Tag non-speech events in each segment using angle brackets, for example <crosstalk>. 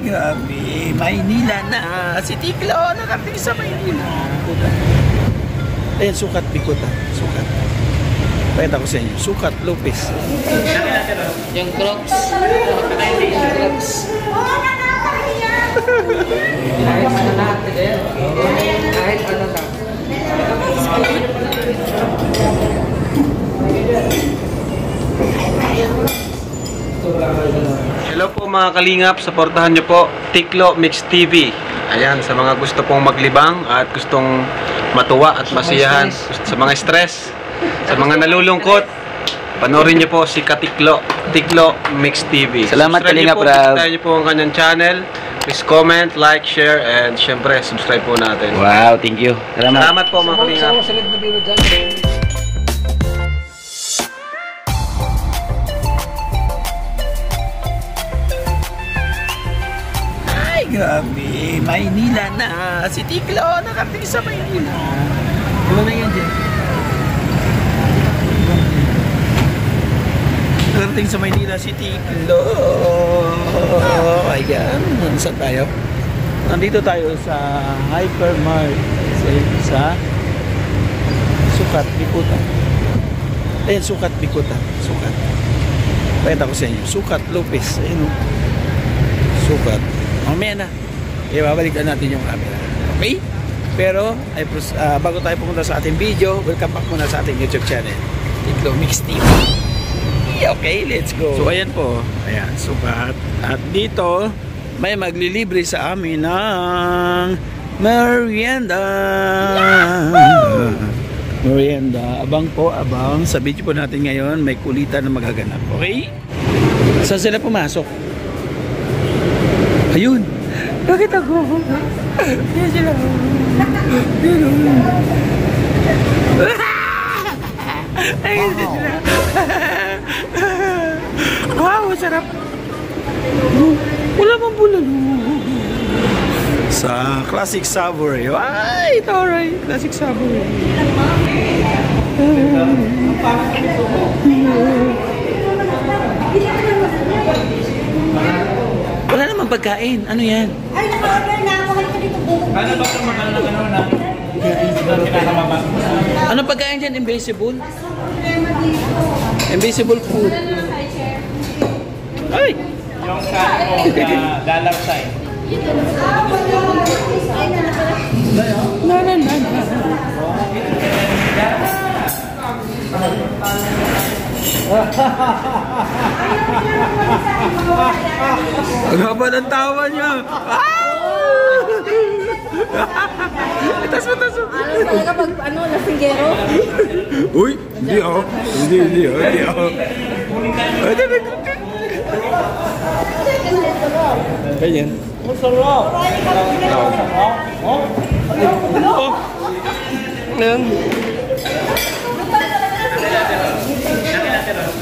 grabe. Maynila na. Si Tiklo, nakating sa Maynila. Ayan, sukat bikuta. Sukat. Pakita ko sa inyo. Sukat Lopez. Yung crocs. Yung crocs. Kahit ano eh. Kahit ano lang. <laughs> Hello po mga kalingap, supportahan niyo po Tiklo Mix TV. Ayan, sa mga gusto pong maglibang at gustong matuwa at masiyahan sa mga stress, sa mga nalulungkot, panoorin niyo po si Katiklo, Tiklo Mix TV. Salamat, Subscribe Kalingap po, Rab. bisitahin niyo po ang kanyang channel. Please comment, like, share, and syempre, subscribe po natin. Wow, thank you. Salamat. Salamat po mga kalingap. Grabe. Maynila na. Si Tiklo, nakating sa Maynila. Ano na yan dyan? Nakating sa Maynila si Tiklo. Ayan. Saan tayo? Nandito tayo sa Hypermart. Sa, Sukat, Bikutan. Ayan, Sukat, Bikutan. Sukat. Pakita ko sa inyo. Sukat, Lopez. Ayan o. Sukat. Mamaya na. Ibabalikan natin yung camera. Okay? Pero, ay, ah, bago tayo pumunta sa ating video, welcome back muna sa ating YouTube channel. Tiklo Mix TV. Okay, let's go. So, ayan po. Ayan, sukat. At dito, may maglilibre sa amin ng merienda. Merienda. Abang po, abang. Sa video po natin ngayon, may kulitan na magaganap. Okay? Saan sila pumasok? Ayun. Bakit ako? Yan sila. Ganun. Ayun sila. wow, sarap. Wala mang bulalo. Sa Classic Savory. Ay, ito right. Classic Savory. Wala <laughs> namang pagkain. Ano yan? Ay, naka-order na ako. Halika dito buko. Ano ba itong mga ano na pinakamaba? Ano pagkain dyan? Invisible? Invisible food. Ay! Yung kanin ko <laughs> na dollar sign. Ay, nalabas. Na, na, na, na. Ang haba ng tawa niya. Ah! Itas mo, itas mo. Ano talaga pag ano, lasinggero? Uy, hindi ako. Hindi, hindi ako. Hindi ako. Ay, hindi, hindi. Ganyan. Ang sarap! Oh? Yan.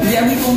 Hindi, amin ko.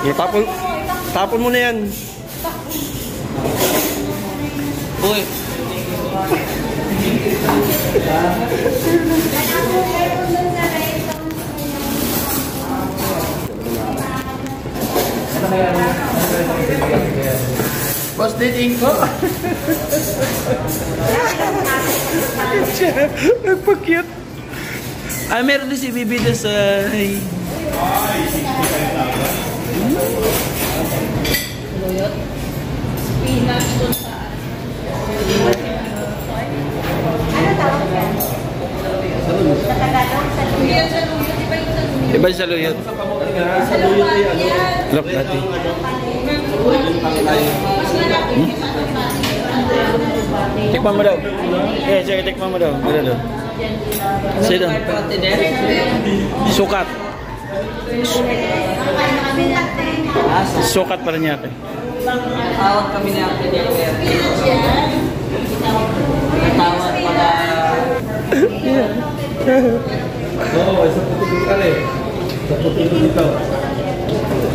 Yeah, tapon, tapon mo na yan. Uy. Boss dating ko. <laughs> Siya, nagpa-cute. Ah, meron din si Bibi doon sa... Ay. Luyot. Spinach doon sa... Ano tawag yan? Sa Tagalog, sa Yan sa luyot. Iba yung sa luyot. Iba sa luyot. Sa luyot yan. Look, dati. Mas malaki yung sa luyot. Tikman mo daw. Eh, sige, tikman mo daw. Ano daw? Sige daw. Sukat. Sukat pa rin niya kay. Tawag kami ni Ate Jennifer. Natawag pala. Oo, isa po ka rin. Sa puti ko dito.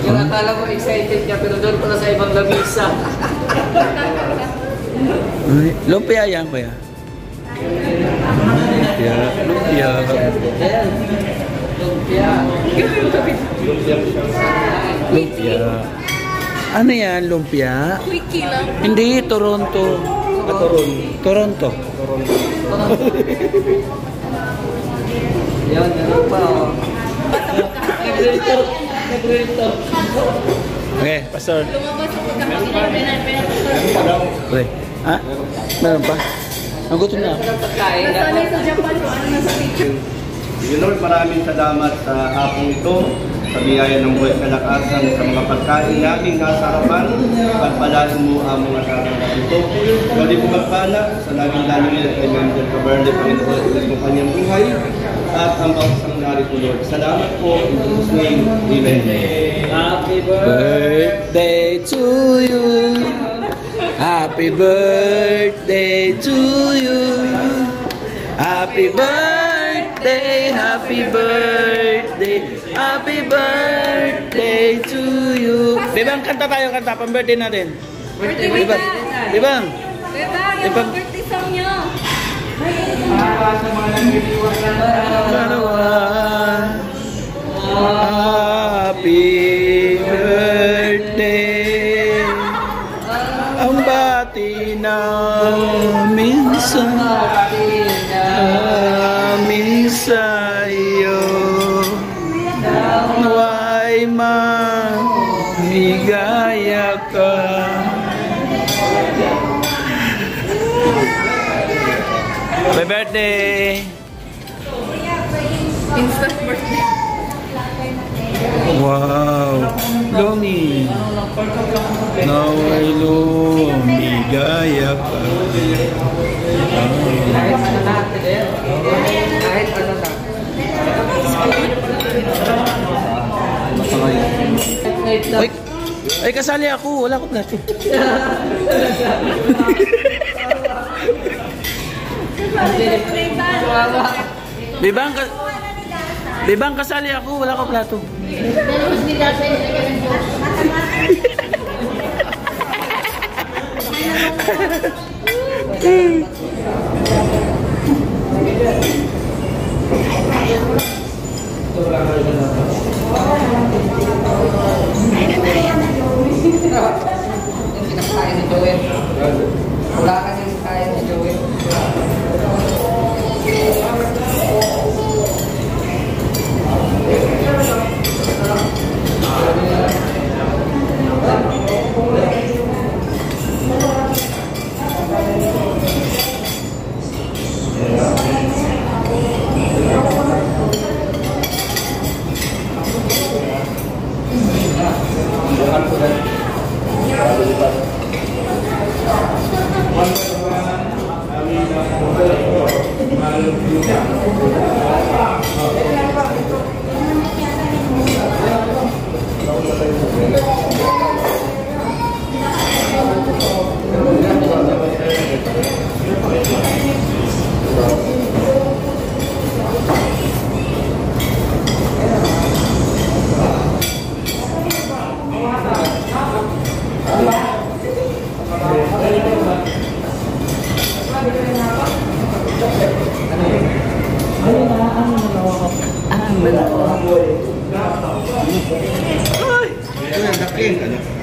Yung akala ko excited ka pero doon pala sa ibang lamisa. <laughs> Lumpia yan kuya. Lumpia. Lumpia. Lumpia. Lumpia. Ano yan, lumpia? Quickie lang. Hindi, Toronto. Ah, Toron. Toronto. Yan, yan pa oh. Nag-realtor. Nag-realtor. Okay, pastor. Lumabas ako kapag Pre. Ha? Meron pa? Ang gutom na. Nasanay sa Japan kung ano nasa picture. Yun Lord, maraming salamat sa hapong ito, sa biyaya ng buhay kalakasan, sa mga pagkain namin nasa harapan, pagpalaan mo ang mga tatanggap ito. Gali po magpala sa laging lalo nila kay Member Cabernet, Panginoon, Diyos ng kanyang buhay, at ang bawasang narito, Lord. Salamat po, in Jesus' name, Amen. Happy birthday. Birthday to you. Happy birthday to you. Happy birthday, happy birthday, happy birthday to you. Bibang, kanta tayo, kanta. Pang-birthday natin. Birthday Bibang, Bibang. Diba? Yung birthday song niyo. Happy Instant birthday. Wow! Lomi! Naway lumigaya ka. Kahit ano natin na. Ay, ay, kasali ako. Wala ko plato. Bibang, ka, Bibang, kasali ako. Wala ko plato. Wala ka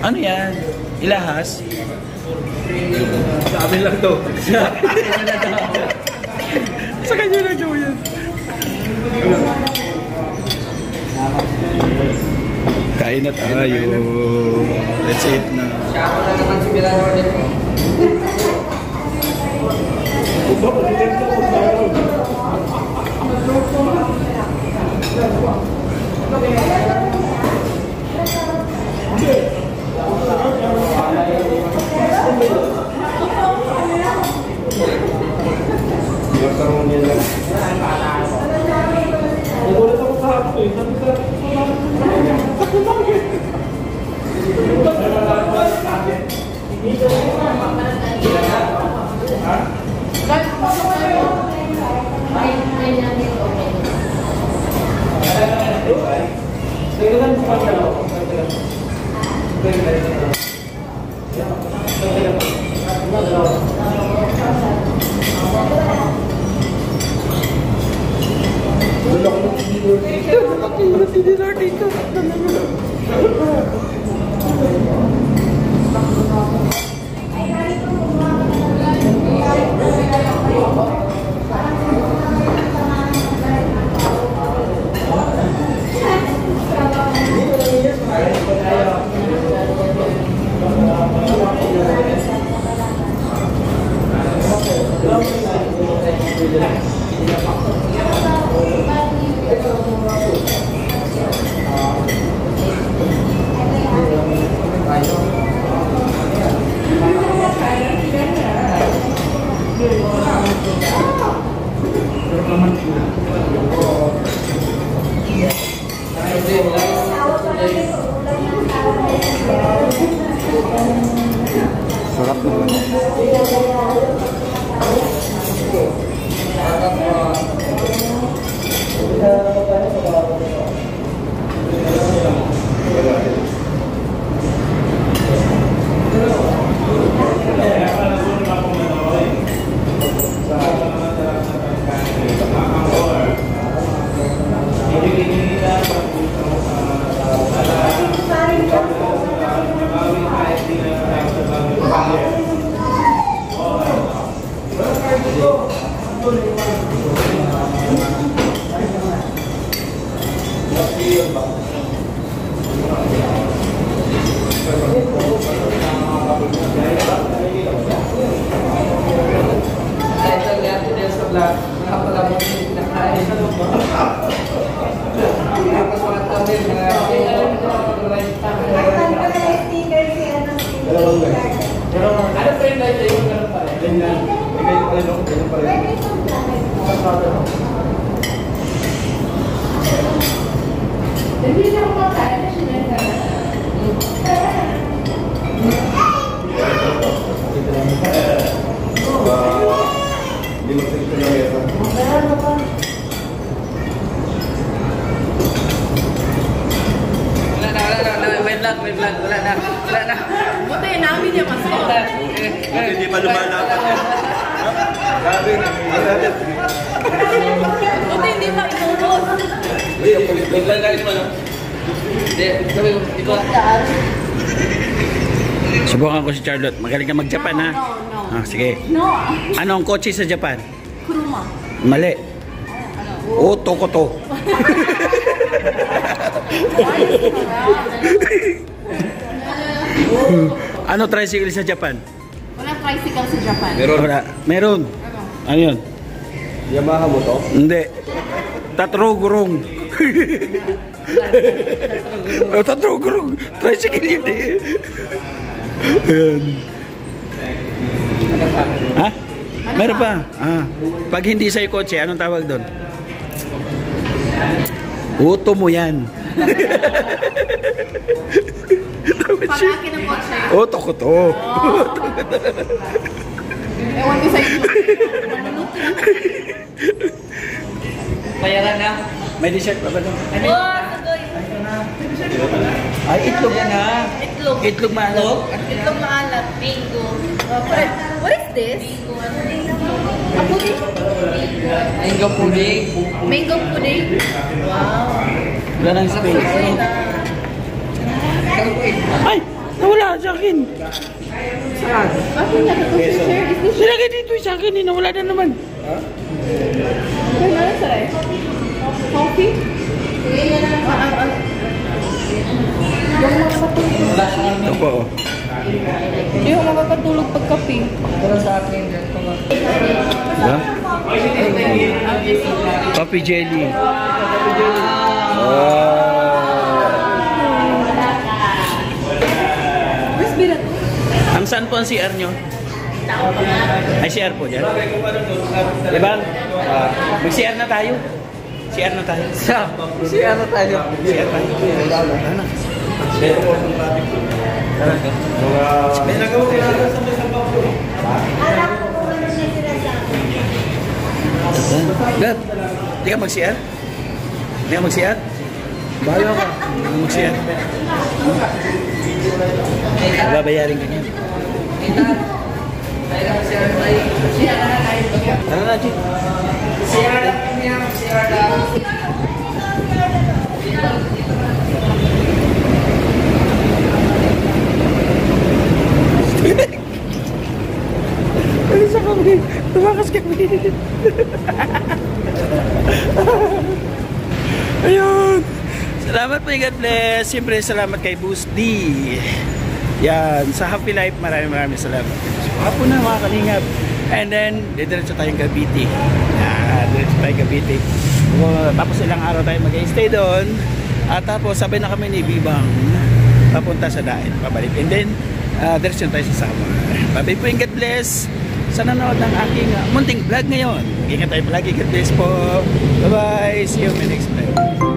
Ano yan? Ilahas? Sa amin lang to. Sa na daw. Sa kanya na daw yan. Kain na tayo. Let's eat na. Upa, pagkitin ko. Upa, pagkitin ko. Thank you. Sarap Rin? Wala na, wala na, wala na. Wait lang, wait lang. Wala na, wala na. Buti namin niya masok. Hindi pa lumalapat <laughs> Grabe, ang natin. Buti hindi pa inubos. Wait lang guys, ano? Hindi, sabi ko, ito. Subukan ko si Charlotte. Magaling ka mag-Japan ha. No, no. Ah, sige. No. Ano ang kotse sa Japan? Kuruma. Mali. O, Tokoto. <laughs> ano tricycle sa Japan? Walang tricycle sa Japan. Wala. Meron. Ano yun? Yamaha mo to? Hindi. Tatrogurong. <laughs> oh, tatrogurong. Tricycle yun eh. Ayan. ha? Meron pa? Ah. Pag hindi sa'yo kotse, anong tawag doon? Uto mo yan. Pag akin ng kotse. Uto ko to. <laughs> Ewan ko sa inyo. Bayaran na. May dessert pa ba doon? Oh, tuloy. Ay, itlog yan ha. Itlog. Itlog maalat. Itlog maalat. Bingo. What is this? Bingo. A pudding? Mango pudding. Mango pudding? Wow. Wala nang space. Ay! Nawala sa akin. Bakit niya ito si Sir? Is this Nilagay dito sa akin eh. Nawala na naman. Sir, ano sir? Coffee? Ah, ah, ah. Yung makakatulog. Ito po. oh. Hindi ako makakatulog pag kape. Pero sa akin, ganito nga. Diba? Coffee jelly. Oh. Crispy na to. Ang saan po ang CR nyo? Ay, CR po dyan. Diba? Ah, Mag-CR na tayo. CR na tayo. Sa, si ano tayo? CR tayo. Ano? May nagawa ko lang sa may sabaw ko. Gab, di ka mag-CR? Di ka mag-CR? Bahala ka. Magsiyat. Babayarin ka niyan. Lang. Tara na, Chief. Si Arlay niya. Si Arlay. Alis kami. Tumakas kami. Ayun. Salamat po, God bless. Siyempre, salamat kay Boost D. Yan, sa Happy Life, maraming maraming salamat. So, hapon na mga kalingap. And then, didiretso tayong Cavite. Yan, diretso tayong Cavite. So, tapos ilang araw tayo mag-stay doon. At tapos, sabay na kami ni Bibang papunta sa Daet, pabalik. And then, uh, diretso tayo sa Samar. Babay po God bless sa nanonood ng aking uh, munting vlog ngayon. Ingat tayo palagi. God bless po. Bye-bye. See you in my next vlog.